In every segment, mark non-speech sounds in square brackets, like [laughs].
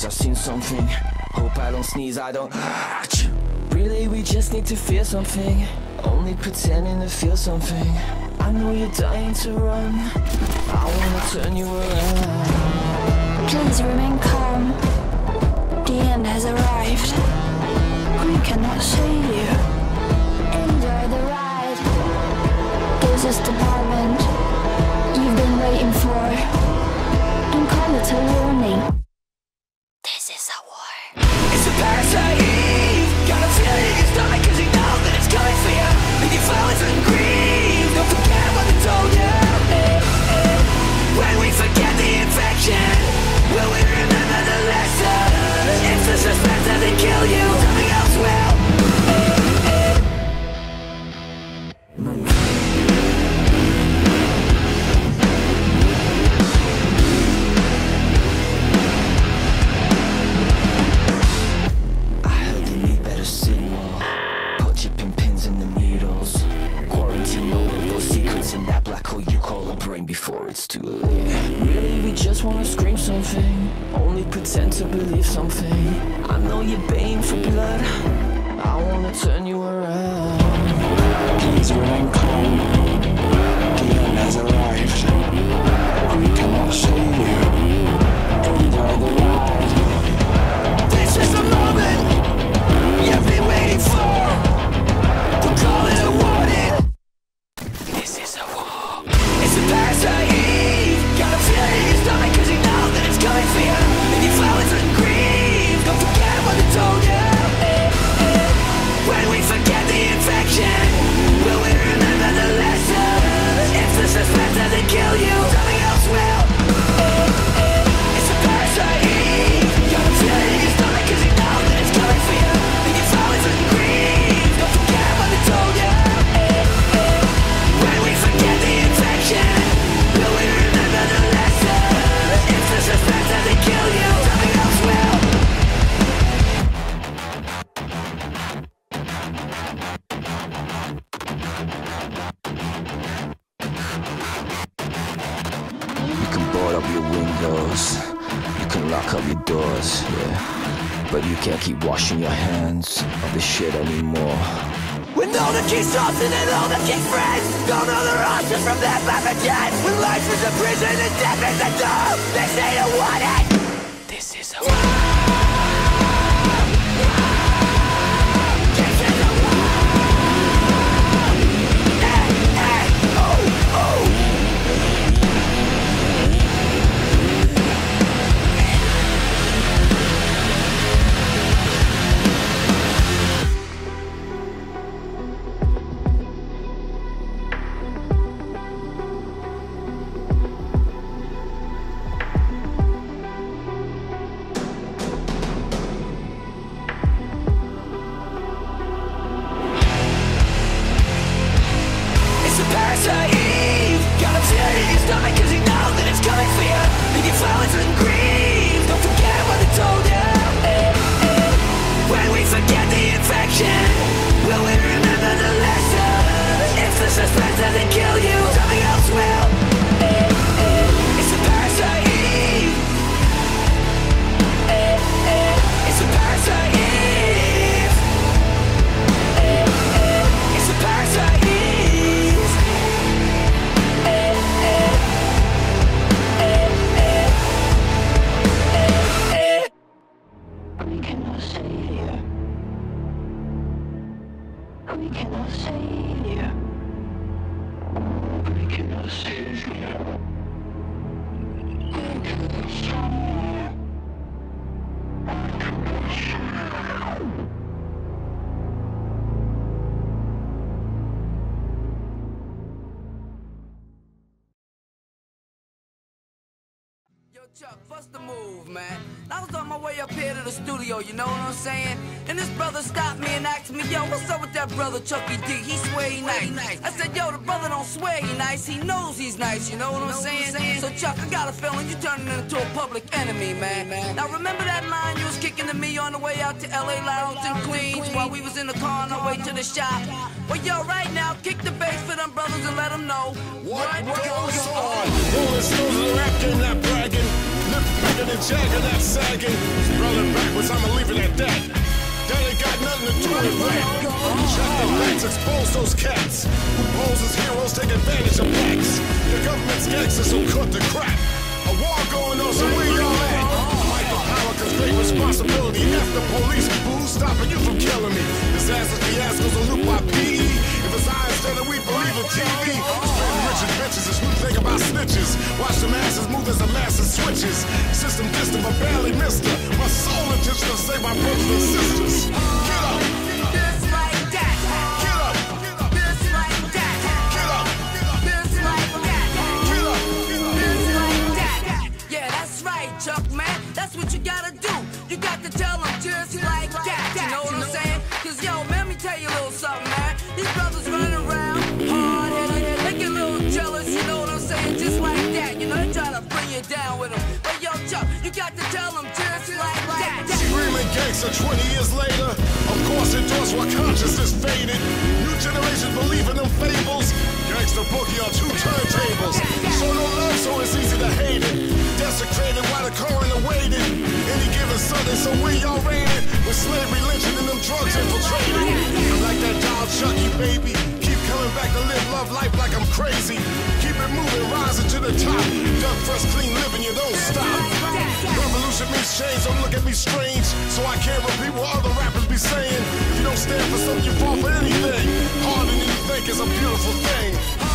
Cause I've seen something. Hope I don't sneeze, I don't Really, we just need to feel something. Only pretending to feel something. I know you're dying to run. I wanna turn you around. Please remain calm. The end has arrived. We cannot save you. Enjoy the ride. This is the moment You've been waiting for. And call it a warning. can't keep washing your hands of this shit anymore. With all the key sources and all the key friends Don't know the options from that map When life is a prison and death is a door say ain't a it. This is a Rolling stones rap game, not bragging. Lip bigger than Jagger, not sagging. Spelling backwards, I'ma leave it at that. Ain't got nothing to do with rap. Shut the backs, expose those cats. Who pose as heroes, take advantage of blacks. The government's gangsters who cut the crap. A war going on, so? Fight for great responsibility. F the police, who's stopping you from killing me? Disasters, fiascos, a loop by PE. If it's I instead of we believe in TV. Spreading riches, bitches, is who think about snitches. Watch the masses move as the masses switches. System distant, but barely missed her. My soul intention to save my brothers and sisters. Gangster 20 years later. Of course, endorsed while consciousness faded. New generations believe in them fables. Gangster boogie on two turntables. Show no love, so it's easy to hate it. Desecrated while the coroner waited. Any given Sunday, so we all rated. With slavery, lynching, and them drugs infiltrated. I'm like that dog Chucky, baby. Back to live love life like I'm crazy. Keep it moving, rising to the top. Duck fresh, clean living, you don't stop. Revolution means change, don't look at me strange. So I can't repeat what other rappers be saying. If you don't stand for something, you fall for anything. Harder than you think is a beautiful thing.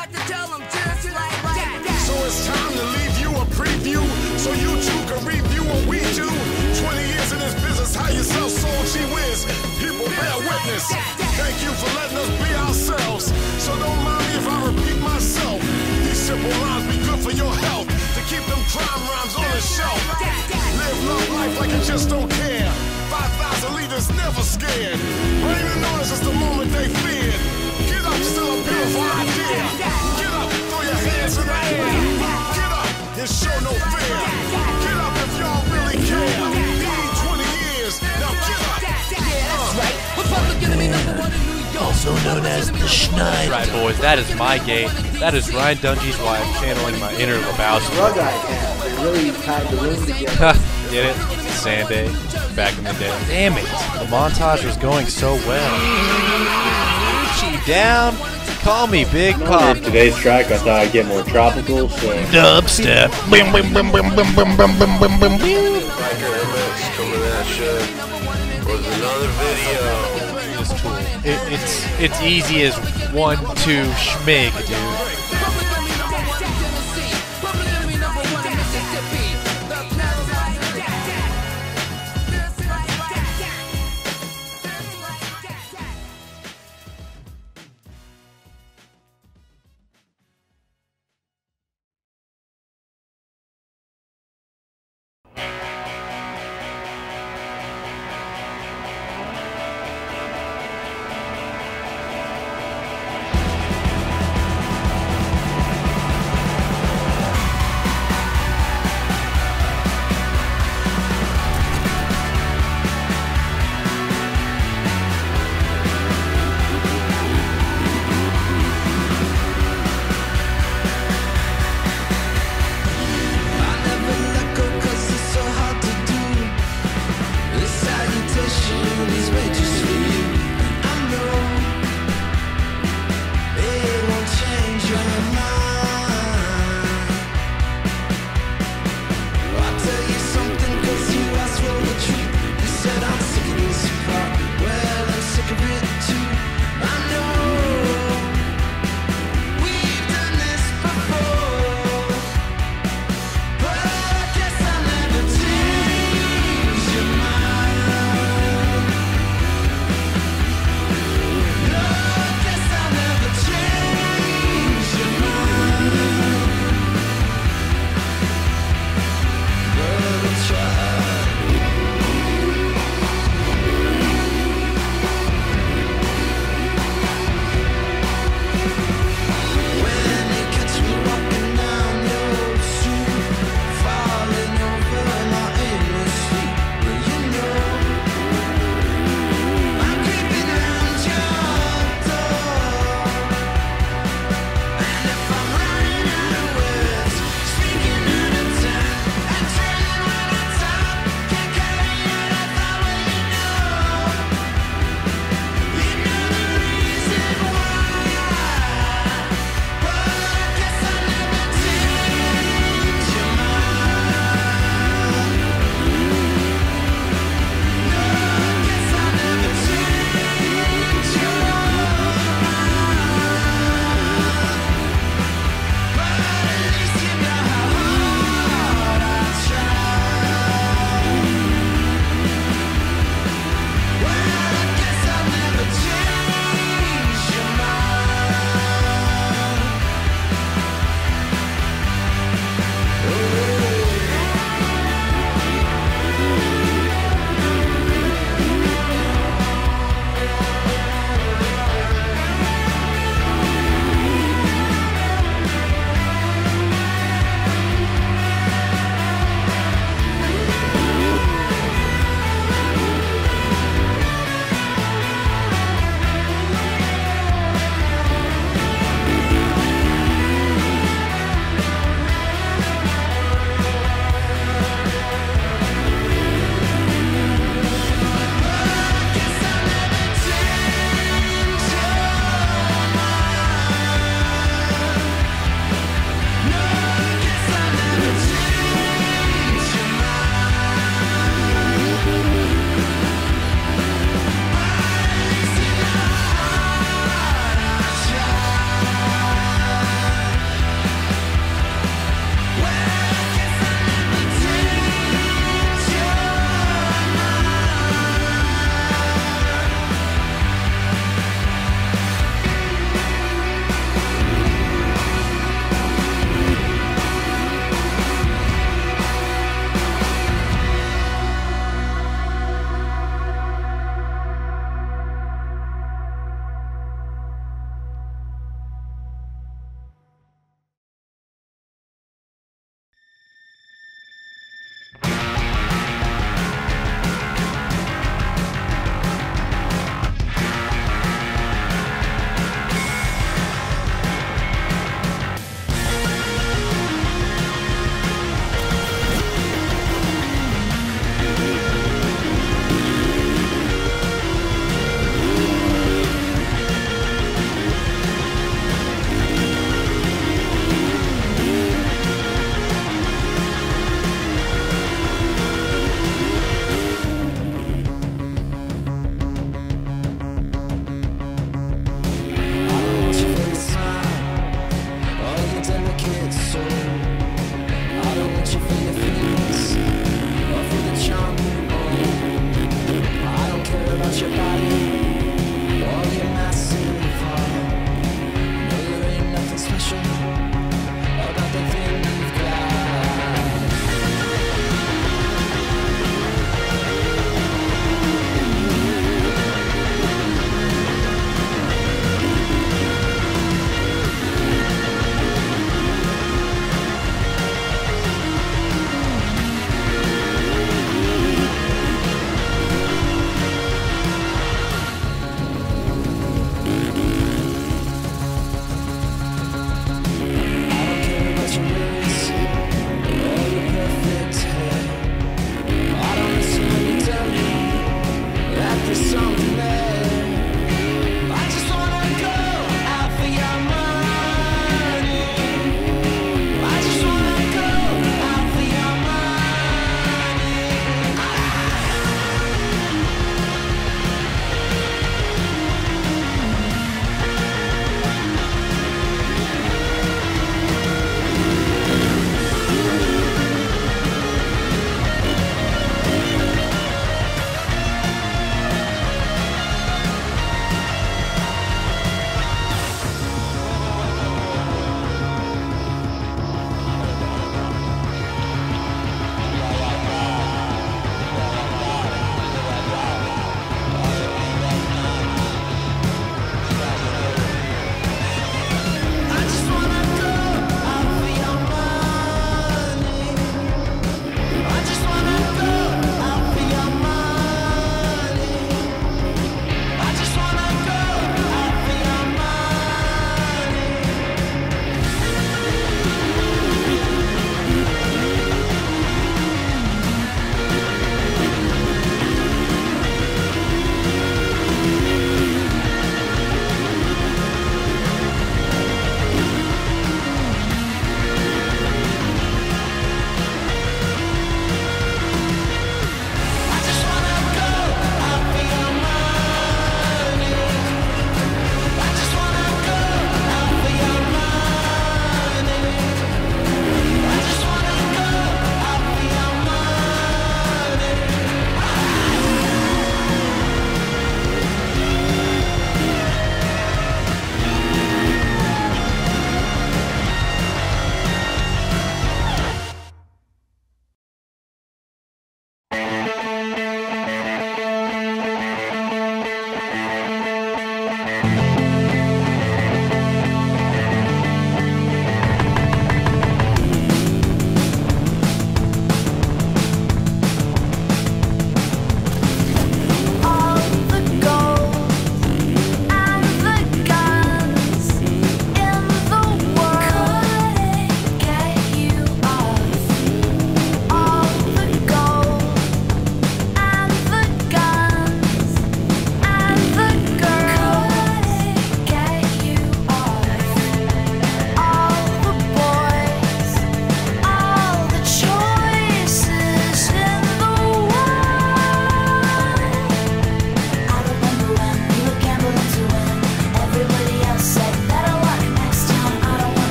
Got to tell them just like that. So it's time to leave you a preview so you too can review what we do. 20 years in this business, how you sell soul, she whiz. People bear witness. Thank you for letting us be ourselves. So don't mind me if I repeat myself. These simple rhymes be good for your health. To keep them crime rhymes on the shelf. Live love life like you just don't care. 5,000 leaders never scared. Rain and noise is the moment they feared. Get up, still a beautiful idea. Get up, throw your hands in the air. Get up and show no fear. Get up if y'all really care. Need 20 years. Now get up. Right. What's enemy number one in New York? Also known as the Schneid. Right, boys, that is my gate. That is Ryan Dungey's wife channeling my inner Lebowski. drug icon. They really tied the room together. [laughs] Get it? Sanday, back in the day. Damn it. The montage was going so well. Gucci down. Call me Big Pop. Today's track, I thought I'd get more tropical, so Dubstep. Bim, bim, bim, bim, bim, bim, bim, bim, bim, bim, bim. Biker MX coming at you with another video. This tool. It, it's it's easy as one, two, schmig, dude.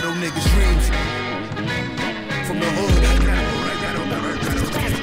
Ghetto niggas dreams. From the hood.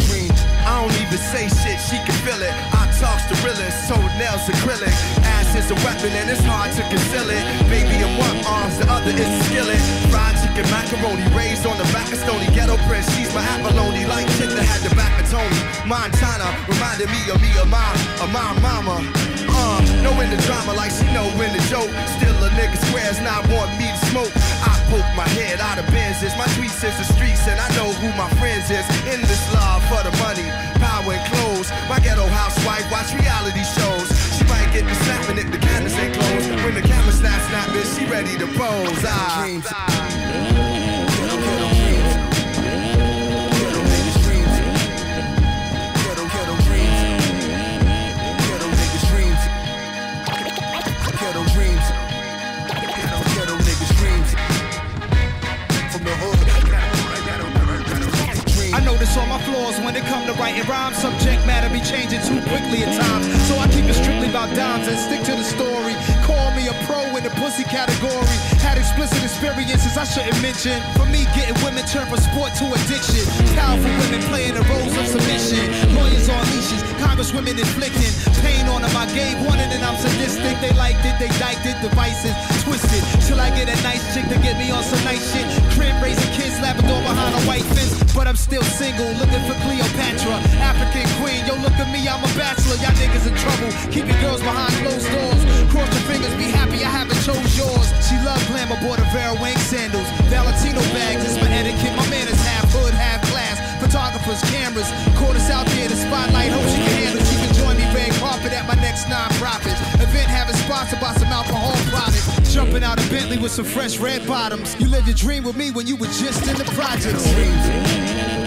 Dreams. I don't even say shit, she can feel it. I talks realest, toenails acrylic. Ass is a weapon and it's hard to conceal it. Baby in one arms, the other is a skillet. Fried chicken macaroni, raised on the back of Stony. Ghetto prince, she's my abalone. Like chick that had the back of Tony. Montana reminded me of me, of my, of my mama. Uh, knowing the drama like she know when the joke. Still a nigga squares not want me to smoke. I poke my head out of Benzes. My tweets is the streets and I know who my friends is. In this love for the money, power and clothes. My ghetto housewife watch reality shows. She might get me snapping if the cameras ain't closed. When the camera snap bitch, she ready to pose. Ah. All my flaws when it come to writing rhymes. Subject matter be changing too quickly at times. So I keep it strictly about dimes and stick to the story. Call me a pro in the pussy category. Had explicit experiences I shouldn't mention. For me, getting women turned from sport to addiction. Powerful women playing the roles. On leashes, congresswomen inflicting pain on them. I gave one and then I'm sadistic. They liked it, they diked it, devices twisted. Till I get a nice chick to get me on some nice shit. Crib raising kids, Labrador behind a white fence. But I'm still single, looking for Cleopatra. African queen, yo, look at me, I'm a bachelor. Y'all niggas in trouble. Keep your girls behind closed doors. Cross your fingers, be happy I haven't chose yours. She love glamour, bought a Vera Wang sandals. Valentino bags, it's my etiquette. My man is half hood, half class. Photographers, cameras. Caught us out spotlight, hope she can handle. She can join me red carpet at my next. Event having sponsored by some alcohol products. Jumping out of Bentley with some fresh red bottoms. You lived your dream with me when you were just in the projects.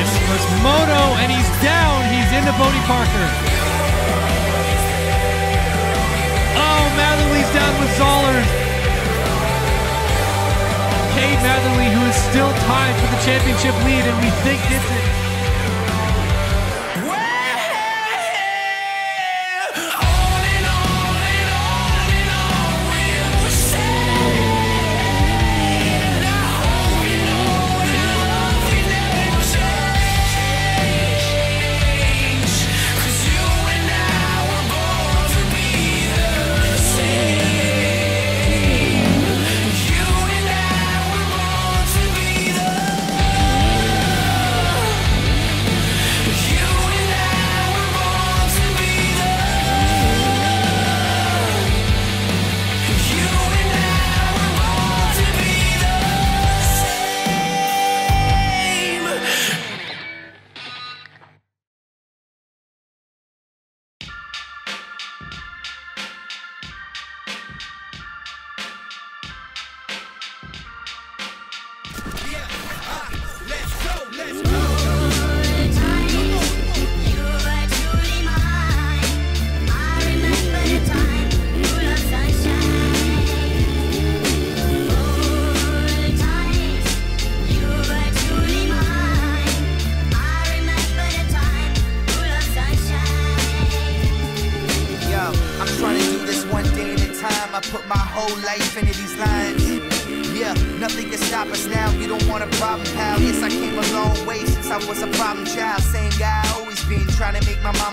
In the top 10 in the first moto, and he's down. He's into Bodie Parker. Oh, Matherly's down with Zollers. Cade Matherly, who is still tied for the championship lead, and we think gets it.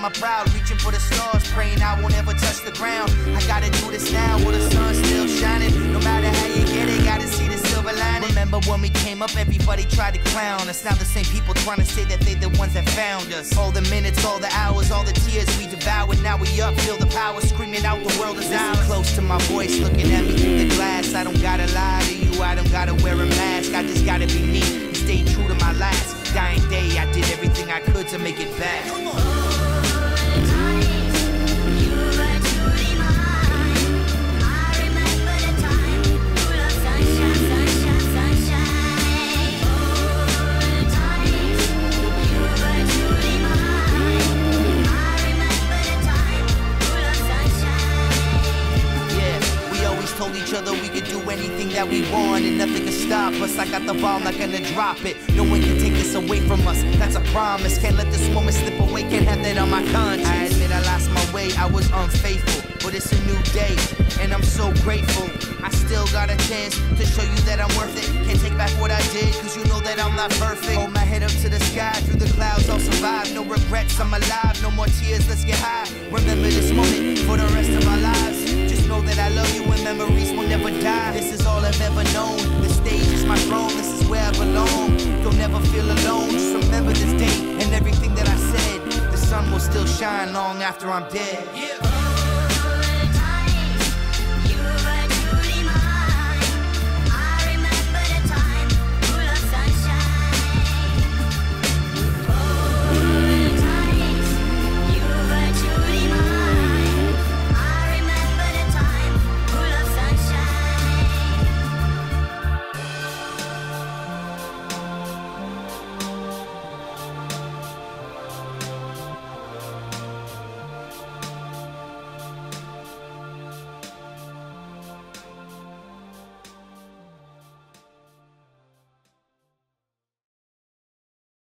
My proud. Reaching for the stars, praying I won't ever touch the ground. I gotta do this now while the sun's still shining. No matter how you get it, gotta see the silver lining. Remember when we came up, everybody tried to clown us. Now the same people trying to say that they the ones that found us. All the minutes, all the hours, all the tears we devoured. Now we up, feel the power, screaming out the world is ours. Close to my voice, looking at me through the glass. I don't gotta lie to you, I don't gotta wear a mask. I just gotta be me stay true to my last dying day. I did everything I could to make it back. Could do anything that we want and nothing can stop us. I got the bomb, not gonna drop it. No one can take this away from us. That's a promise. Can't let this moment slip away. Can't have that on my conscience. I admit I lost my way. I was unfaithful, but it's a new day, and I'm so grateful. I still got a chance to show you that I'm worth it. Can't take back what I did, cause you know that I'm not perfect. Hold my head up to the sky, through the clouds, I'll survive. No regrets, I'm alive. No more tears, let's get high. Remember this moment for the rest of our lives. That I love you and memories will never die. This is all I've ever known. The stage is my throne, this is where I belong. You'll never feel alone. Just remember this day and everything that I said. The sun will still shine long after I'm dead.